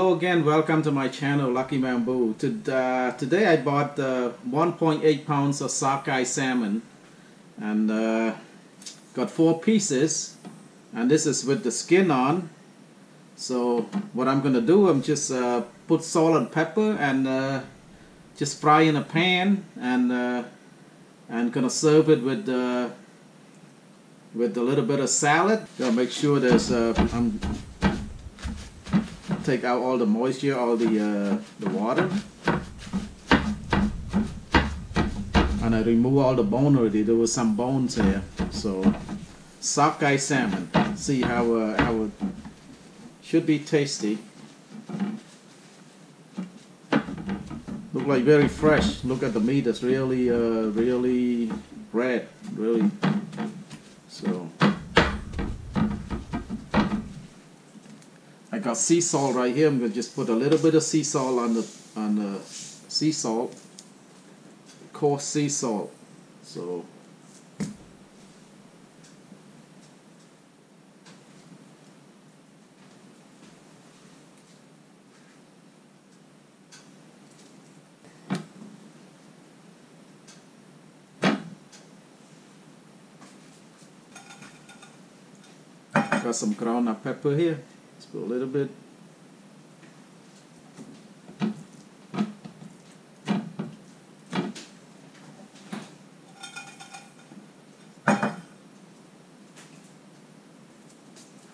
Hello again, welcome to my channel Lucky Bamboo. To, uh, today I bought uh, 1.8 pounds of sockeye salmon and uh, got four pieces and this is with the skin on. So what I'm gonna do, I'm just uh, put salt and pepper and uh, just fry in a pan and uh, and gonna serve it with with a little bit of salad. Gotta make sure there's I'm take out all the moisture, all the, uh, the water. And I remove all the bone already. There was some bones here. So, sockeye salmon. See how, uh, how it should be tasty. Look like very fresh. Look at the meat. It's really, uh, really red. Really. So. Got sea salt right here. I'm gonna just put a little bit of sea salt on the on the sea salt, coarse sea salt. So got some ground up pepper here. Let's go a little bit.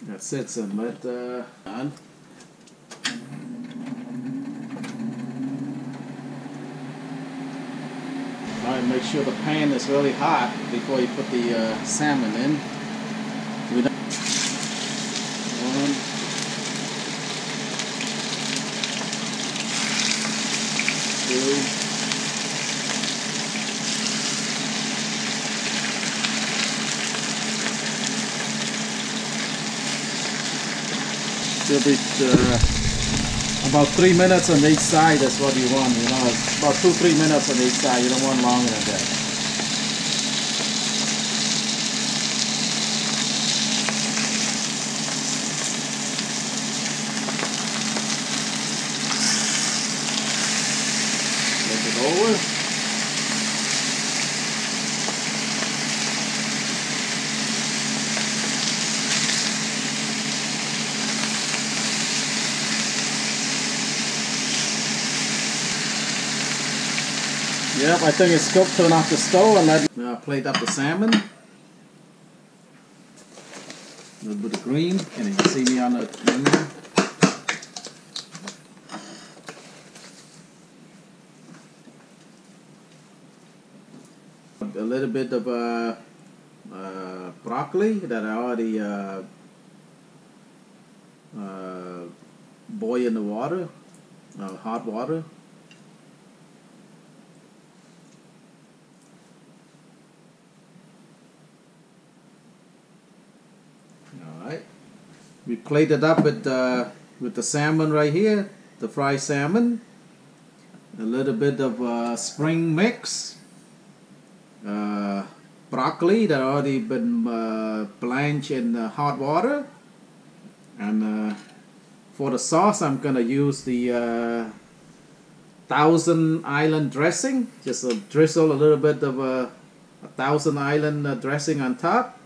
That's it, and let uh, on. Alright, make sure the pan is really hot before you put the uh, salmon in. Should be uh, about three minutes on each side. That's what you want. You know, about two three minutes on each side. You don't want longer than that. Over. Yep, I think it's cooked. Turn off the stove and let uh, plate up the salmon. A little bit of green. Can you see me on the menu? A little bit of uh, uh, broccoli that I already uh, uh, boil in the water, uh, hot water. All right, we plated up with uh, with the salmon right here, the fried salmon, a little bit of uh, spring mix broccoli that already been uh, blanched in uh, hot water. And uh, for the sauce I'm gonna use the uh, Thousand Island dressing. Just drizzle a little bit of a, a Thousand Island uh, dressing on top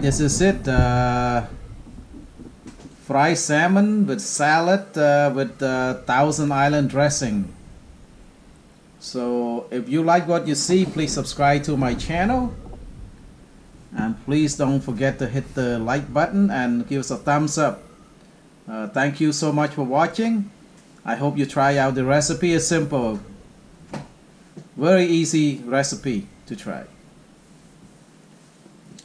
This is it. Uh, fried salmon with salad uh, with uh, Thousand Island dressing. So if you like what you see, please subscribe to my channel. And please don't forget to hit the like button and give us a thumbs up. Uh, thank you so much for watching. I hope you try out the recipe. It's simple. Very easy recipe to try.